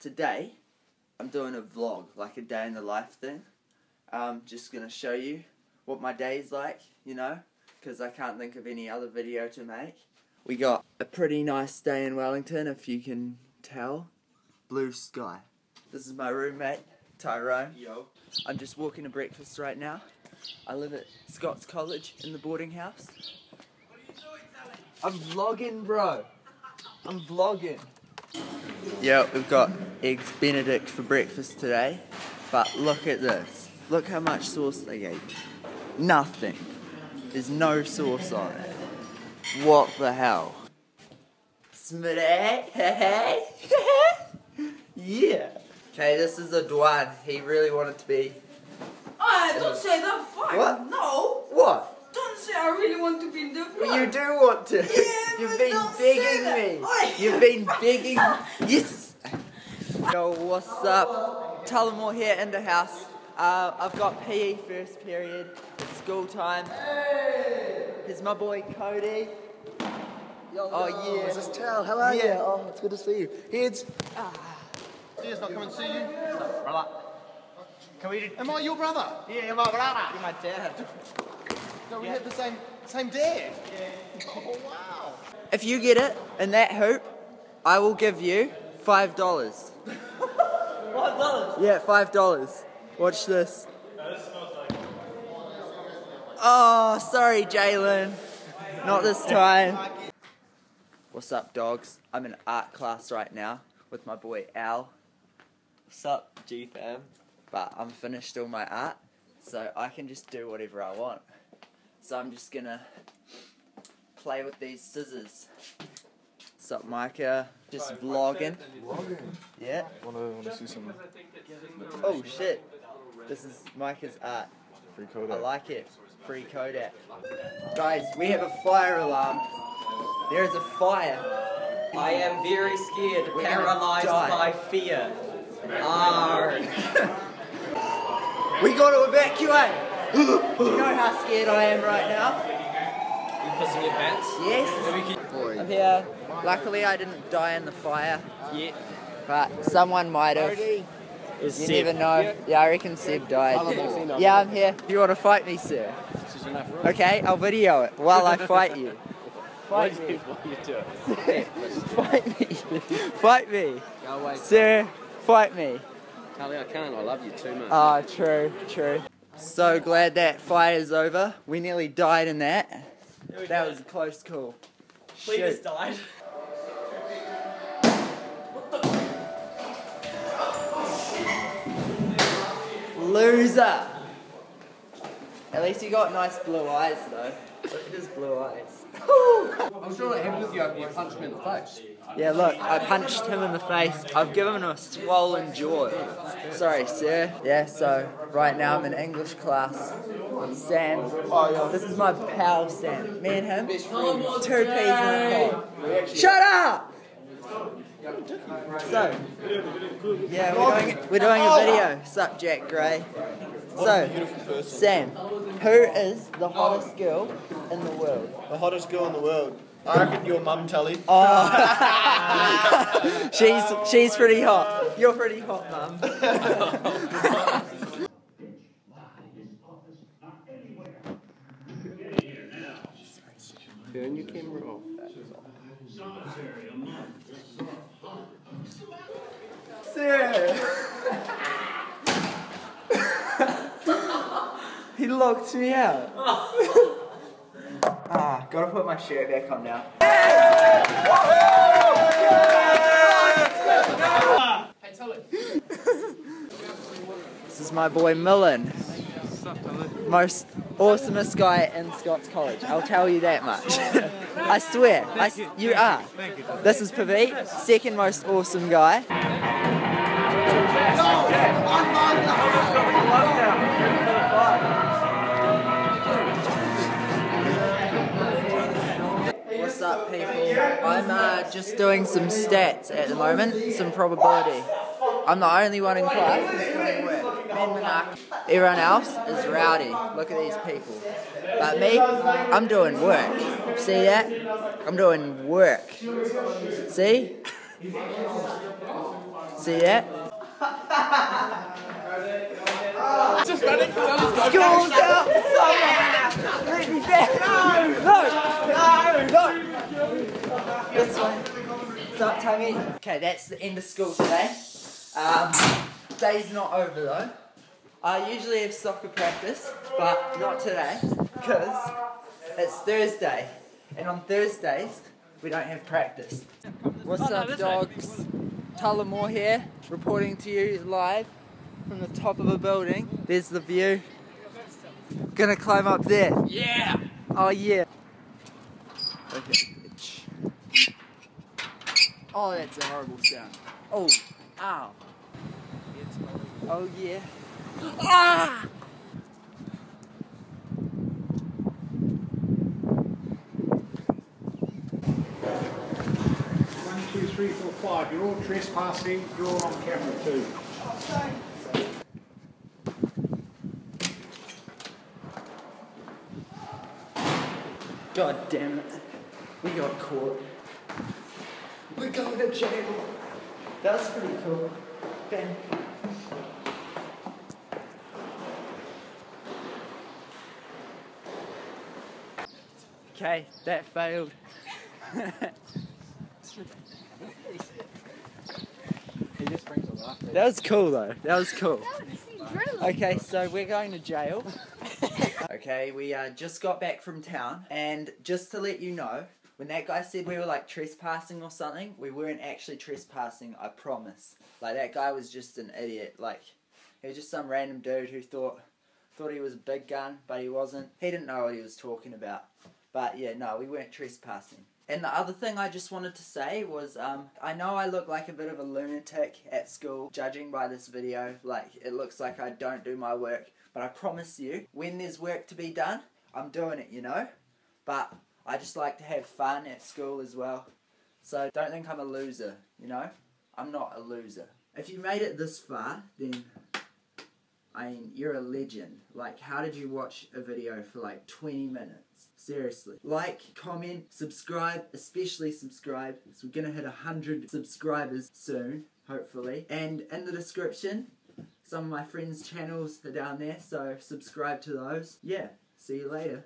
today I'm doing a vlog, like a day in the life thing. I'm just gonna show you what my day is like, you know, because I can't think of any other video to make. We got a pretty nice day in Wellington, if you can tell. Blue sky. This is my roommate, Tyrone. Yo. I'm just walking to breakfast right now. I live at Scots College in the boarding house. I'm vlogging, bro. I'm vlogging. Yeah, we've got eggs Benedict for breakfast today. But look at this. Look how much sauce they gave me. Nothing. There's no sauce on it. What the hell? Smitty? yeah. Okay, this is a Dwan. He really wanted to be. Ah, don't say that. Fuck. What? No. What? Don't say I really want to be in the Well, you do want to. Yeah, You've but been don't say begging that. me. You've been begging. Yes. Yo, what's up? Tullamore here in the house. Uh, I've got PE first period. It's school time. Here's my boy Cody. Oh yeah. This is Tal. How are you? Yeah. Oh, it's good to see you. Heads. Steve's not coming to see you. Brother. Can we? Am I your brother? Yeah, you're my brother. You're my dad. No, we have the same same dad. Yeah. Oh wow. If you get it in that hoop, I will give you five dollars. Five dollars. Yeah, five dollars. Watch this. Oh, sorry, Jalen. Not this time. What's up, dogs? I'm in art class right now with my boy Al. What's up, G fam? But I'm finished all my art, so I can just do whatever I want. So I'm just gonna play with these scissors. What's up, Micah? Just vlogging. Yeah. Wanna, wanna see some Oh shit. This is Micah's art. free I like it. Free Kodak. Guys, we have a fire alarm. There is a fire. I am very scared, We're paralyzed by fear. Arr. We got to evacuate. You know how scared I am right now? You pissing your pants? Yes. I'm here. Luckily, I didn't die in the fire, Yeah. but someone might have. Is You never know. Yeah, I reckon Seb died. Yeah, I'm here. Do You want to fight me, sir? Okay, I'll video it while I fight you. Fight me. Fight me. Fight me. Go away. Sir, fight me. Charlie, I can't. I love you too much. Ah, true, true. So glad that fire's over. We nearly died in that. That was a close call. Shoot. died. Loser. At least you got nice blue eyes though. Look at his blue eyes. I'm sure that happened with you after you punched me in the face. Yeah, look, I punched him in the face. I've given him a swollen jaw. Sorry, sir. Yeah, so right now I'm in English class with Sam. This is my pal Sam. Me and him, two peas in a pod. Shut up! So, yeah, we're doing, we're doing a video. Sup, Jack Gray? So, Sam, who is the hottest girl in the world? The hottest girl in the world. I reckon your mum, Tully. Oh, she's she's pretty hot. You're pretty hot, mum. Turn your camera off. Sir. Locked me out. ah, gotta put my shirt back on now. This is my boy Millen. Most awesomest guy in Scots College. I'll tell you that much. I swear. I you are. This is Pavit, second most awesome guy. I'm uh, just doing some stats at the moment, some probability. I'm the only one in class who's doing work. Everyone else is rowdy. Look at these people. But me, I'm doing work. See that? I'm doing work. See? See that? Just running. School's out for summer! Let me back! No! No! No! This way. Stop, Tummy. Okay, that's the end of school today. Um, day's not over though. I usually have soccer practice, but not today, because it's Thursday. And on Thursdays, we don't have practice. What's up, dogs? Tullamore here, reporting to you live from the top of a building. There's the view. Gonna climb up there. Yeah. Oh yeah. Okay. Bitch. Oh, that's a horrible sound. Oh, ow. Oh yeah. Ah! One, two, three, four, five. You're all trespassing. You're all on camera too. God damn it. We got caught. To jail. That was pretty cool. Bang. Okay, that failed. That was cool though. That was cool. Okay, so we're going to jail. okay, we uh, just got back from town, and just to let you know, when that guy said we were like trespassing or something, we weren't actually trespassing. I promise. Like that guy was just an idiot. Like he was just some random dude who thought thought he was a big gun, but he wasn't. He didn't know what he was talking about. But yeah, no, we weren't trespassing. And the other thing I just wanted to say was, um, I know I look like a bit of a lunatic at school, judging by this video. Like, it looks like I don't do my work. But I promise you, when there's work to be done, I'm doing it, you know? But I just like to have fun at school as well. So don't think I'm a loser, you know? I'm not a loser. If you made it this far, then I mean, you're a legend. Like, how did you watch a video for like 20 minutes? Seriously. Like, comment, subscribe, especially subscribe. We're gonna hit 100 subscribers soon, hopefully. And in the description, some of my friends' channels are down there, so subscribe to those. Yeah, see you later.